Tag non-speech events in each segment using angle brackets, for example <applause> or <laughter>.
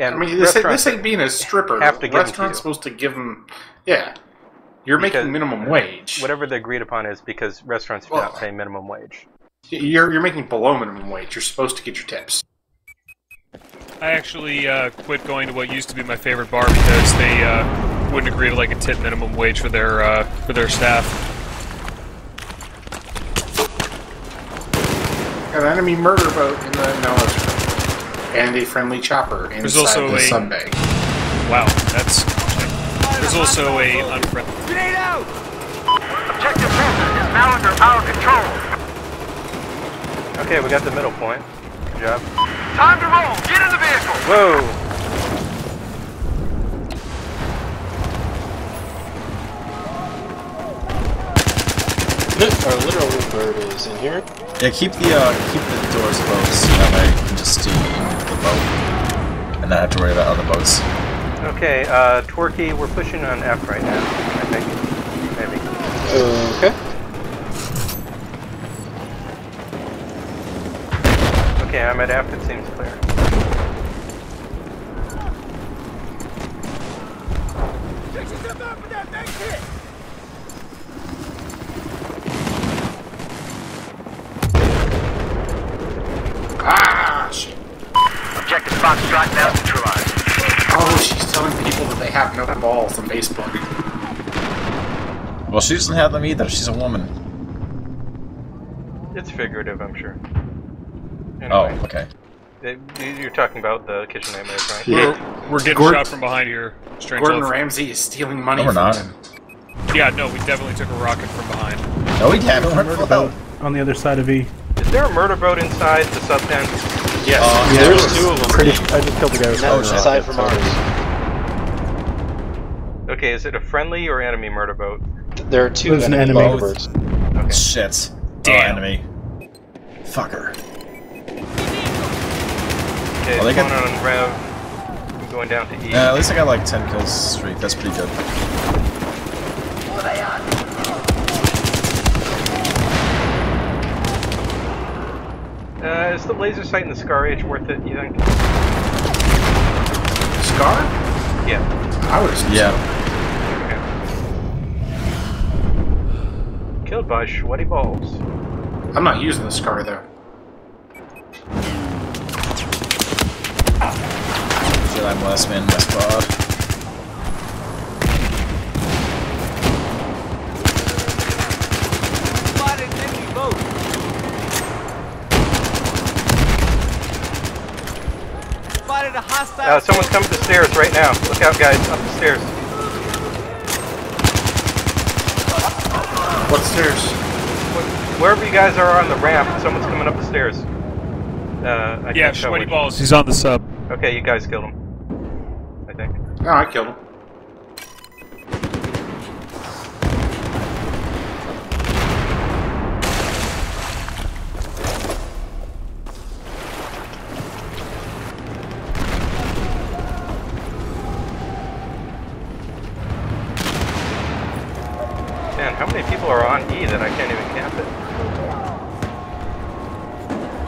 And I mean, this, ain't- this ain't being a stripper. have to give it to Restaurant's you. supposed to give them. Yeah, you're Because- making minimum wage. whatever the agreed upon is because restaurants do Well- not pay minimum wage. You're you're making below minimum wage. You're supposed to get your tips. I actually uh, quit going to what used to be my favorite bar because they uh, wouldn't agree to like a tip minimum wage for their uh, for their staff. An enemy murder boat in the no, it's- and a friendly chopper inside There's also the a- sub bag. Wow, that's. There's also a unfriendly. Grenade out! Objective Delta is now under our control. Okay, we got the middle point. Good job. Time to roll. Get in the vehicle. Whoa! Our literal bird is in here. Yeah, keep the uh, keep the doors closed that way you can just steam the boat and not have to worry about other boats. Okay, uh, Twerky, we're pushing on F right now, I think. Maybe. Okay. Okay, I'm at F, it seems clear. Fix yourself up with that big hit. Ah, shit. Objective Foxtrot now neutralized. Oh, she's telling people that they have no balls on Facebook. Well, she doesn't have them either. She's a woman. It's figurative, I'm sure. Oh, okay. it- you're talking about the kitchen nightmares, right? We're, we're getting Gordon- shot from behind here. Strange Gordon Love. Ramsay is stealing money No, we're from not. them. Yeah, no, we definitely took a rocket from behind. No, we haven't. Murder boat on the other side of E. Is there a murder boat inside the sub tent? Yes. Uh, Yeah, there's two of them. Pretty. I just killed the guy. with Now Oh, it's shit. aside from ours. Okay, is it a friendly or enemy murder boat? There are two There's an enemy enemy. birds. Okay. Shit. Damn. Oh, enemy. Fucker. Okay, Well, they got- going on Rev. I'm going down to E. Yeah, at least I got like 10 kills streak. That's pretty good. Uh, is the laser sight in the SCAR-H worth it, you think? Scar? Yeah. I would assume Yeah. Okay. Killed by sweaty balls. I'm not using the Scar though. Shit, I'm last man in my squad. Spotted enemy boat. Spotted a hostile. Uh, someone's coming to the stairs right now. Look out, guys, up the stairs. What stairs? Wherever you guys are on the ramp, someone's coming up the stairs. Uh, I Yeah, can't tell sweaty which. balls. He's on the sub. Okay, you guys killed him. I think. No, I killed him.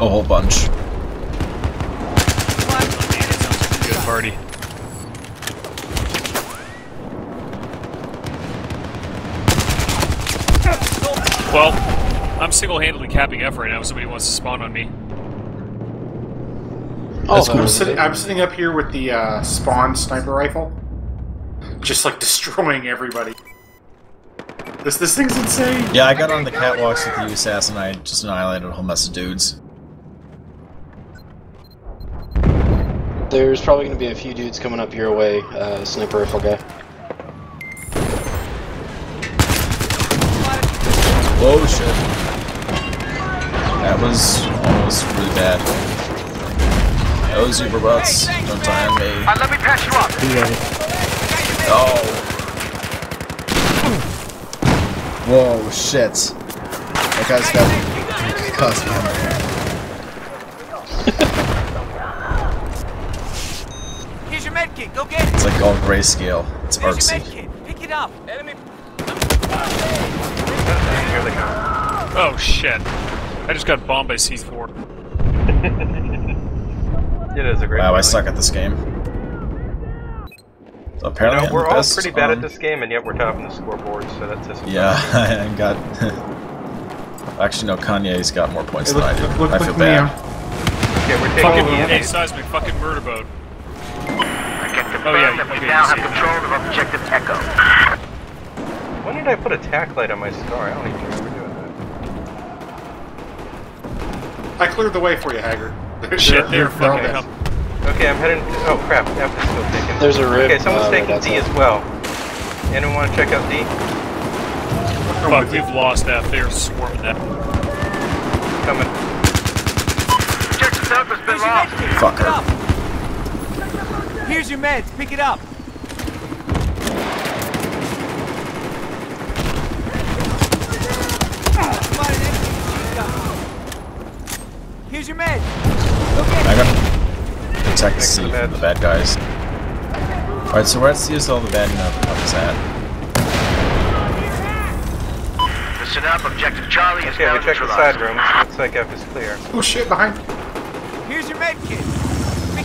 A whole bunch. Good party. Well, I'm single-handedly capping F right now. If somebody wants to spawn on me. Oh, cool. I'm sitting. I'm sitting up here with the uh, spawn sniper rifle, just like <laughs> destroying everybody. This this thing's insane. Yeah, I got on the catwalks with the assassin. I just annihilated a whole mess of dudes. There's probably going to be a few dudes coming up your way, uh, sniper rifle guy. Whoa, shit. That was almost really bad. Those Uber bots, don't die on me. Uh, let me patch you up. Oh. Whoa, shit. That guy's got concussed behind my head. Here's your med kit. Go get it. It's like all grayscale. It's Here's your med artsy. Pick it up. Enemy. Here they come. Oh shit! I just got bombed by C4. <laughs> It is a great Wow, I suck at this game. So You apparently, know, we're the all best, pretty bad um, at this game, and yet we're topping the scoreboard, so that says something. Yeah, <laughs> I got. <laughs> Actually, no. Kanye's got more points Hey, than I do. look, look, I feel at me, bad. Okay, we're taking Fucking the hey, enemy. seismic, fucking murder boat. I can confirm Oh, yeah, that we okay, now have control of Objective Echo. When did I put a tack light on my star? I don't even remember doing that. I cleared the way for you, Haggard. <laughs> Shit, they're they're fucking dead. up. Okay, I'm heading. Oh crap, F is still taken. There's a rib, Okay, someone's uh, taking right D as well. Anyone want to check out D? Fuck, we've lost F. They're swarming that. Coming. Objective F has been lost. Fucker. Here's your meds. Pick it up. Spotted enemy machine gun. Here's your meds. I got protect the Thanks C the from the bad guys. Alright, so where at C all the bad enough is at? Listen up, Objective Charlie is Okay, now we checked the side rooms. Looks like F is clear. Oh shit, behind. Here's your med kit.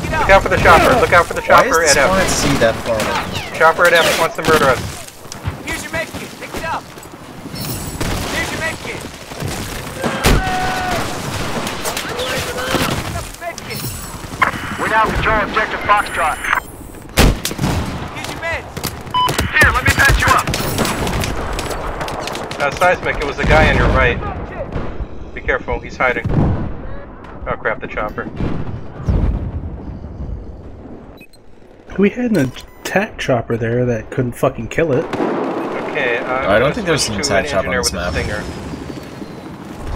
Pick it up. Look out for the chopper. Look out for the Why chopper is at this one at F. C that far away? Chopper at F wants to murder us. Here's your med kit. Pick it up. Here's your med kit. Pick up the med kit. We now control Objective Foxtrot. Here's your meds. Here, let me patch you up. Uh, seismic, it was the guy on your right. Be careful, he's hiding. Oh crap, the chopper. We had an attack chopper there that couldn't fucking kill it. Okay, uh, I'm I don't think there's switch an to attack chopper on this map. Stinger.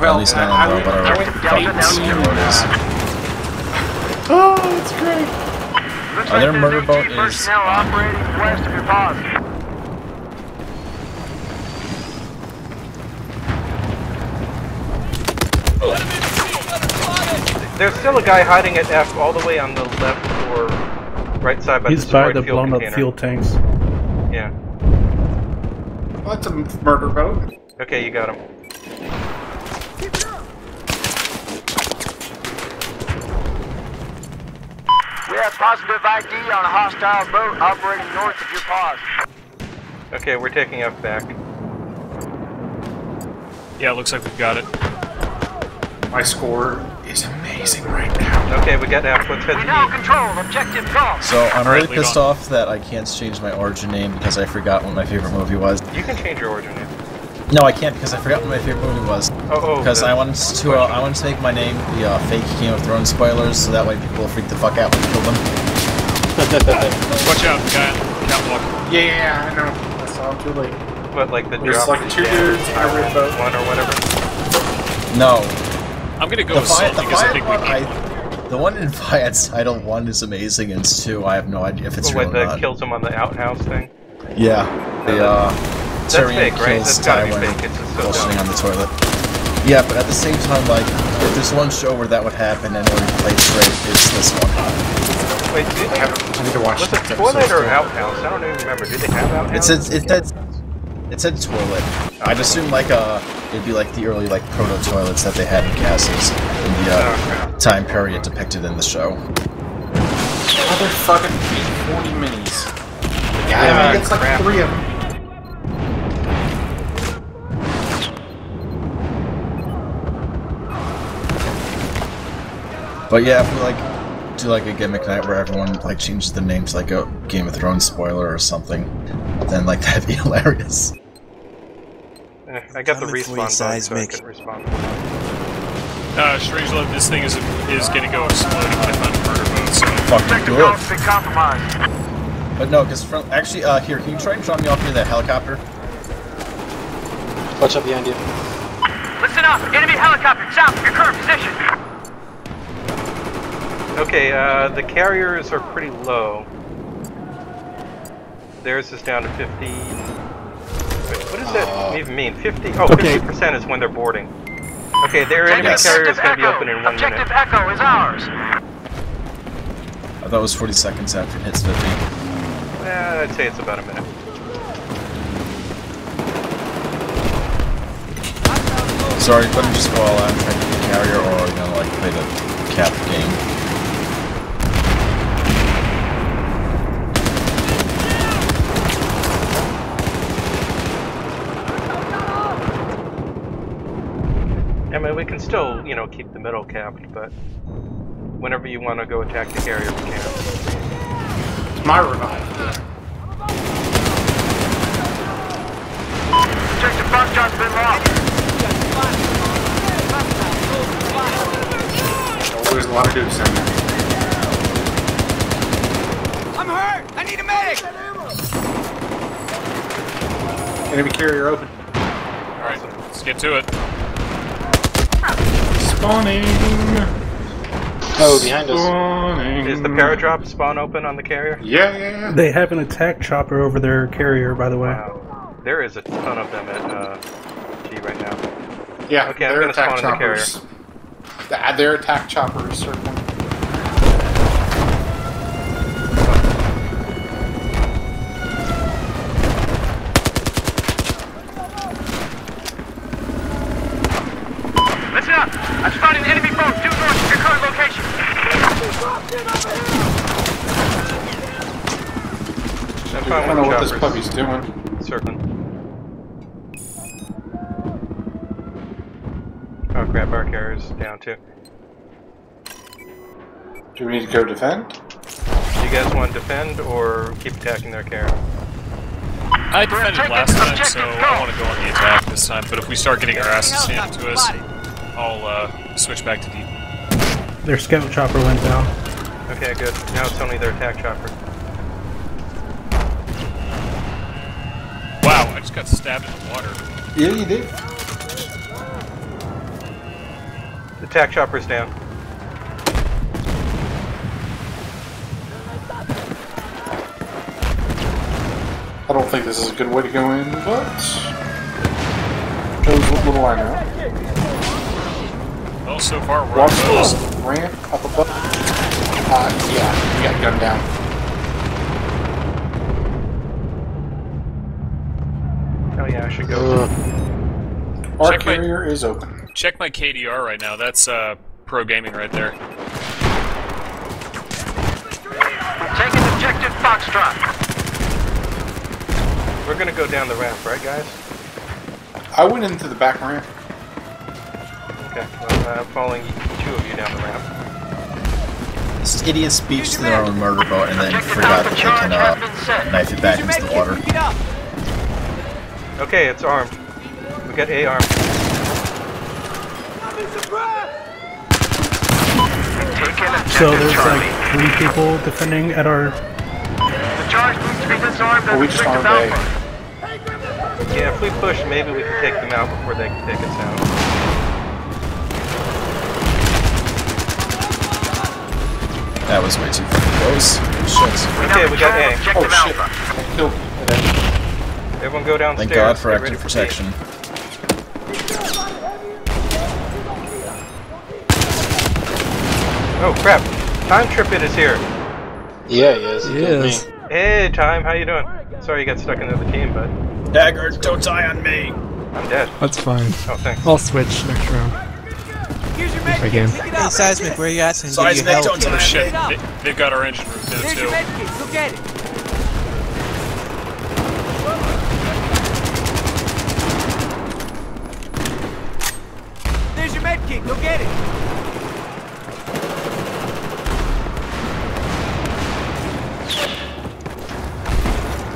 Well, at least not uh, on I the went- but I I went fucking see to- what. Oh, it's great. Looks Are like there there's murder new boat is- operating west of your pause. There's still a guy hiding at F all the way on the left or right side by He's the by the fuel blown up fuel tanks. Yeah. Well, that's a murder boat. Okay, you got him. We have positive ID on a hostile boat operating north of your pause. Okay, we're taking F back. Yeah, it looks like we've got it. My score is amazing right now. Okay, we got F. Let's We to now control Objective Golf. So I'm really lead pissed off that I can't change my origin name because I forgot what my favorite movie was. You can change your origin name. No, I can't because I forgot what my favorite movie was. Oh, oh. Because the- I wanted to, uh, I wanted to make my name the uh, fake Game of Thrones spoilers, so that way people will freak the fuck out when I kill them. <laughs> Watch out, guy on the catwalk. Yeah, yeah, yeah, I know. I saw him too late. But like the There's drop like two dudes in a red boat. one or whatever? No, I'm gonna go the with Salt the because I Fiat think one, we I, the one in <laughs> Fiat's title one is amazing, and two, I have no idea if it's Or real what, or the not. kills him on the outhouse thing? Yeah, the uh, That's Tyrion fake, right? kills That's gotta be Tywin fake. It's so while on the toilet. Yeah, but at the same time, like, if there's one show where that would happen and it would play straight, it's this one. Wait, did I they haven't. I need to watch Was it toilet or outhouse? I don't even remember. Did they have outhouse? It said it said it said toilet. I'd assume like uh it'd be like the early like proto toilets that they had in castles in the Oh, uh, time period depicted in the show. Motherfucking P40 minis. The guy Yeah, gets like crap. three of them. But yeah, if we like do like a gimmick night where everyone like changes their name to like a Game of Thrones spoiler or something, then like <laughs> that'd be hilarious. Eh, I got the Coming for you, respawn bug, so I seismic. couldn't respond. Uh, Strangelove, this thing is is gonna go exploding when I find a murder boat, so... Fucking Objective good. Golf's been compromised. But no, because from actually uh here, can you try and drop me off near that helicopter? Watch out behind you. Listen up, enemy helicopter south of your current position. Okay, uh, the carriers are pretty low. Theirs is down to 50. Wait, what does that even mean? 50? Oh, Okay. 50% is when they're boarding. Okay, their enemy Yes. carrier is going to be open in one Objective minute. Echo is ours. Oh, I thought it was 40 seconds after it hits 50. Yeah, I'd say it's about a minute. Sorry, let me just go all out and try to get the carrier, or are you gonna like play the cap game? We can still, you know, keep the middle capped, but whenever you want to go attack the carrier, we can. It's my revive. Objective Foxtrot's been lost. Oh, there's a lot of dudes down there. I'm hurt! I need a medic! Enemy carrier open. Alright, let's get to it. Spawning. Oh, behind us. Is the paradrop spawn open on the carrier? Yeah, yeah, yeah. They have an attack chopper over their carrier, by the way. Wow. There is a ton of them at uh, G right now. Yeah, Okay, I'm their gonna attack spawn in the carrier. choppers. Th- Their attack choppers circling. Listen up. I've spotted an enemy boat due north of your current location. I'm I fine don't know with what this puppy's doing. circling. Oh crap, our carrier's down too. Do we need to go defend? Do you guys want to defend or keep attacking their carrier? I defended last time, so I want to go on the attack this time. But if we start getting our asses handed to us, I'll uh, switch back to deep. Their scout chopper went down. Okay, good. Now it's only their attack chopper. Just got stabbed in the water. Yeah, you did. The attack chopper's down. I don't think this is a good way to go in, but shows what little I know. Well, so far we're Watch on the ramp up above. Uh, yeah, you got gunned down. Should go. Our Check my- carrier is open. Check my KDR right now. That's uh, pro gaming right there. We've taken objective Foxtrot. We're gonna go down the ramp, right, guys? I went into the back ramp. Okay. Well, I'm following two of you down the ramp. This idiot speaks to their own murder boat and then forgot Alpha that they charge can uh, knife it back into the water. Pick it up. Okay, it's armed. We got A armed. So there's Charlie. like three people defending at our. The charge needs to be disarmed Well, as we just objective armed A. Alpha. Yeah, if we push, maybe we can take them out before they can take us out. That was way too close. Shit. We Okay, we got A. Oh shit! Alpha. Killed it. Everyone go downstairs. Thank God for active B. protection. Oh crap! Time Tripit is here. Yeah, he is. He killed Yes. me. Hey, Time, how you doing? Sorry you got stuck in the other team, but Dagger, don't die on me! I'm dead. That's fine. Oh, thanks. I'll switch next round. Here's your I medkit, can. pick it Hey. Seismic, where you at? So I you Seismic, help. don't die Oh on shit, me! they, they've got our engine room there There's your too. medkit, go get it. There's your medkit, go get it.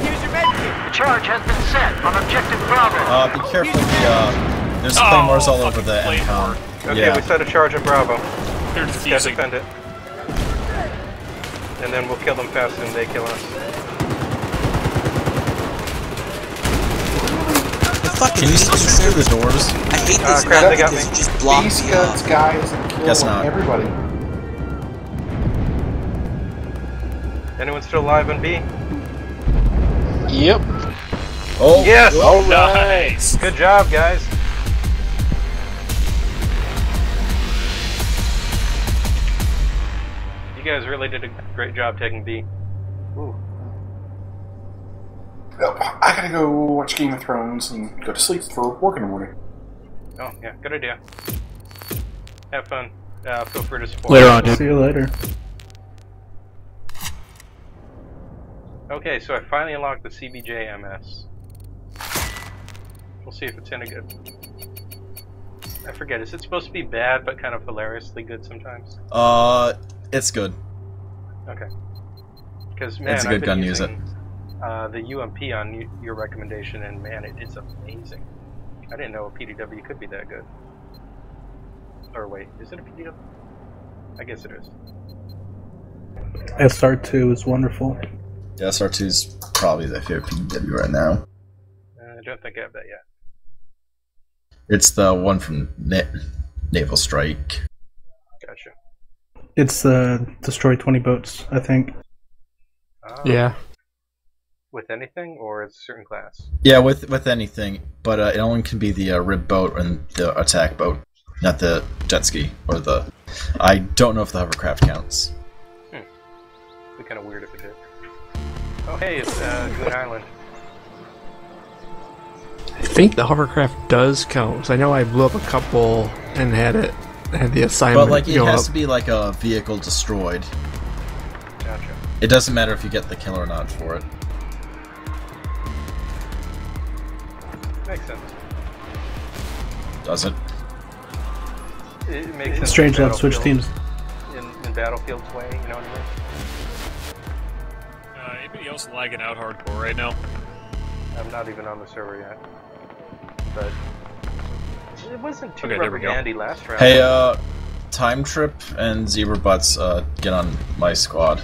Here's your medkit. The charge has been set on objective Bravo. Uh, be careful, the, uh, there's claymores all over the fucking MCOM. Okay, Yeah. we set a charge on Bravo. They're Gotta defend it. And then we'll kill them faster than they kill us. The fucking Can you still Beacon shoot through the doors? I hate Ah, this crap, map they got me. you just block These guns, off. guys, and killing Guess not. everybody. Anyone still alive on B? Yep. Oh! Yes! Nice. Good job, guys. You guys really did a great job taking B. Ooh. Oh, I gotta go watch Game of Thrones and go to sleep for work in the morning. Oh, yeah, good idea. Have fun. Uh, feel free to support. Later on, dude. See you later. Okay, so I finally unlocked the CBJ MS. We'll see if it's any good. I forget. Is it supposed to be bad but kind of hilariously good sometimes? Uh, it's good. Okay. Because man, It's a I've good been gun, use it. Uh, the UMP on your recommendation, and man, it is amazing. I didn't know a PDW could be that good. Or wait, is it a PDW? I guess it is. SR2 is wonderful. The SR2's probably the favorite PDW right now. Uh, I don't think I have that yet. It's the one from Na- Naval Strike. Gotcha. It's uh, destroy 20 boats, I think. Ah, Yeah. With anything, or it's a certain class? Yeah, with with anything, but uh, it only can be the uh, rib boat and the attack boat, not the jet ski or the. I don't know if the hovercraft counts. It'd be kind of weird if it did. Oh, hey, it's uh, Good Island. I think the hovercraft does count. 'cause I know I blew up a couple and had it had the assignment. But like, it has up. to be like a vehicle destroyed. Gotcha. It doesn't matter if you get the kill or not for it. Makes sense. Does it? It makes sense. Strange in enough, switch teams. In, in Battlefield's way, you know what I mean? Uh, anybody else lagging out hardcore right now? I'm not even on the server yet. But it wasn't too Okay, there rubber we go. bandy last round. Hey, uh, Time Trip and Zebra Butts, uh, get on my squad.